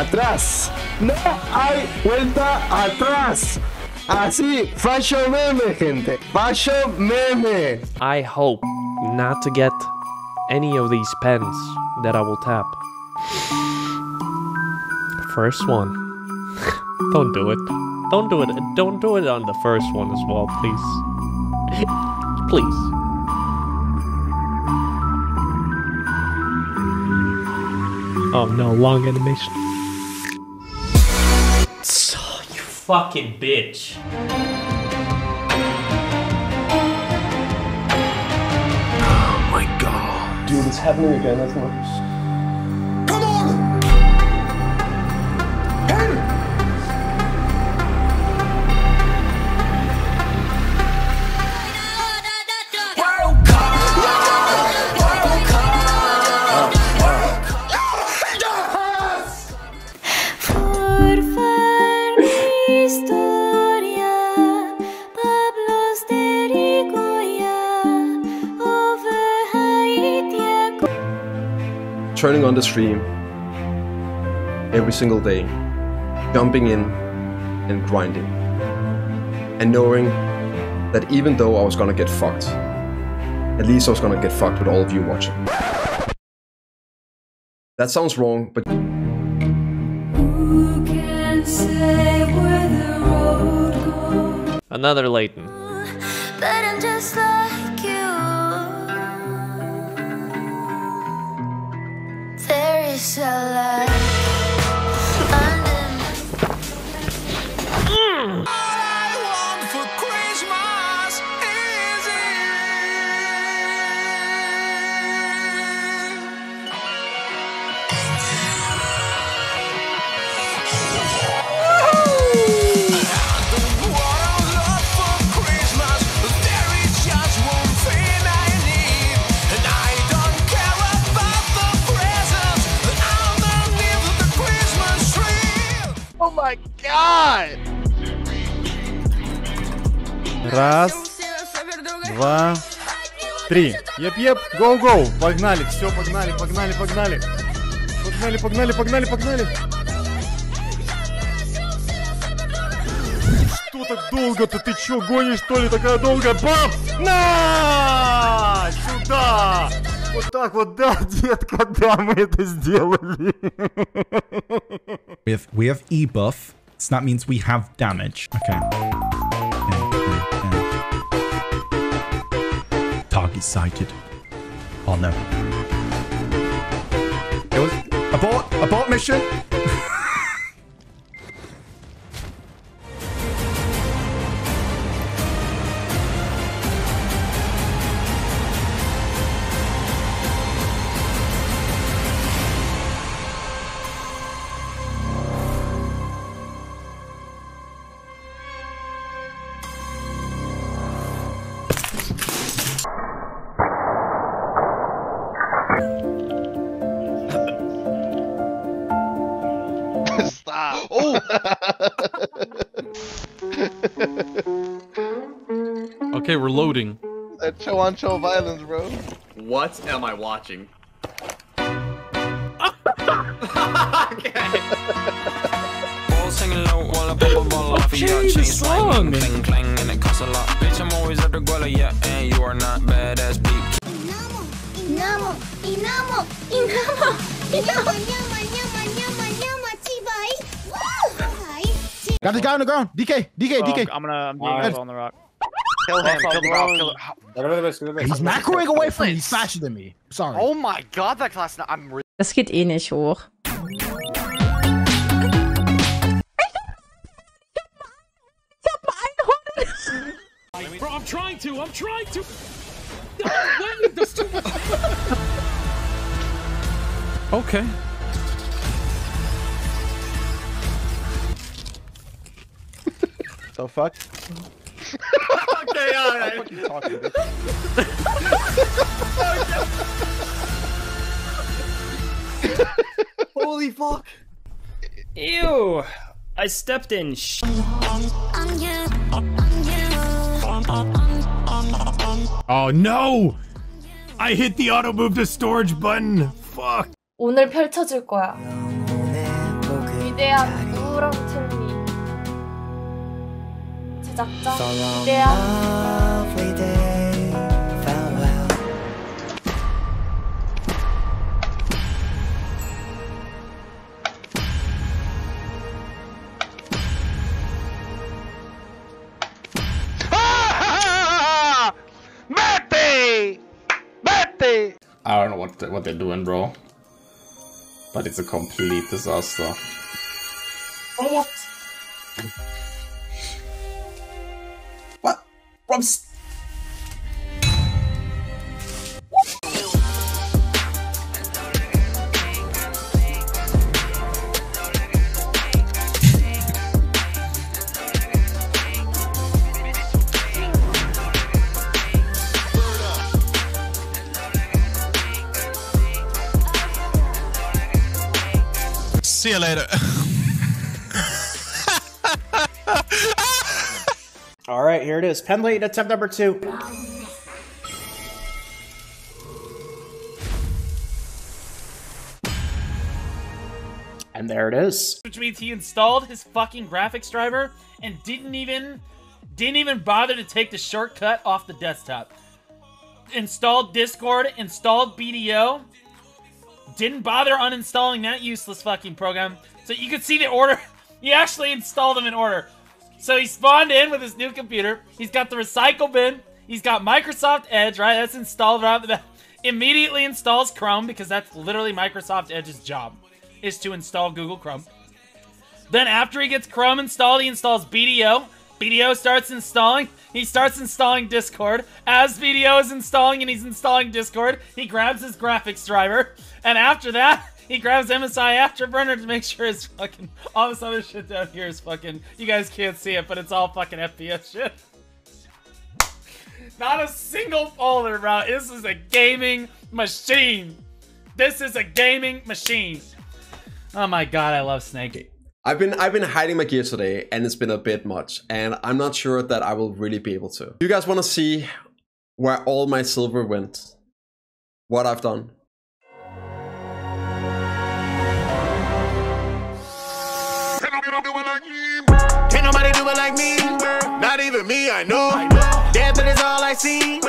atrás. No hay vuelta atrás. Así, fashion meme, gente. Fashion meme. I hope not to get any of these pens that I will tap. First one. Don't do it. Don't do it. Don't do it on the first one as well, please. please. Oh no, long animation. So, you fucking bitch. Dude, it's happening again. Turning on the stream every single day, jumping in and grinding, and knowing that even though I was gonna get fucked, at least I was gonna get fucked with all of you watching. That sounds wrong, but Who can say where the road goes? Another Leighton. There is god! Раз, два, три. Еп-еп, гоу-гоу. Погнали, все, погнали, погнали, погнали. Погнали, погнали, погнали, погнали. Что так долго-то? Ты чё, гонишь что ли? Такая долгая? Бам! На! Сюда! Вот так вот, да, детка, да, мы это сделали. We have, we have E buff, so that means we have damage. Okay. Target sighted. Oh no. It was abort abort mission. Okay, we're loading. that show on show violence, bro. What am I watching? Okay, the song. Inamo, inamo, inamo, inamo, nyama, nyama, Got the guy on the ground. DK, DK, DK. I'm gonna. I'm Alright. being on the rock. Kill him. Kill the rock. Kill it. He's macroing away from me. He's faster than me. Sorry. Oh my god, that class. I'm really. Das geht eh nicht hoch. Bro, I'm trying to. I'm trying to. No, wait, that's too much. okay. So fuck. okay, alright. What you talking about? Holy fuck! Ew! I stepped in sh- Oh no! I hit the auto move to storage button. Fuck. 오늘 펼쳐줄 거야. 위대한 우렁틀 so I don't know what, the, what they're doing, bro. But it's a complete disaster. Oh, what? From s- See you later. All right, here it is. Pen late attempt number two. And there it is. Which means he installed his fucking graphics driver and didn't even didn't even bother to take the shortcut off the desktop. Installed Discord, installed BDO, didn't bother uninstalling that useless fucking program. So you could see the order. He actually installed them in order. So he spawned in with his new computer. He's got the recycle bin. He's got Microsoft Edge, right? That's installed right that immediately installs Chrome because that's literally Microsoft Edge's job is to install Google Chrome. Then after he gets Chrome installed, he installs BDO. BDO starts installing. He starts installing Discord. As BDO is installing and he's installing Discord, he grabs his graphics driver. And after that, he grabs MSI Afterburner to make sure his fucking all this other shit down here is fucking. You guys can't see it, but it's all fucking FPS shit. Not a single folder, bro. This is a gaming machine. This is a gaming machine. Oh my god, I love Snake. I've been I've been hiding my gear today and it's been a bit much and I'm not sure that I will really be able to. You guys want to see where all my silver went? What I've done? Can't nobody do it like me. Not even me, I know. Death is all I see.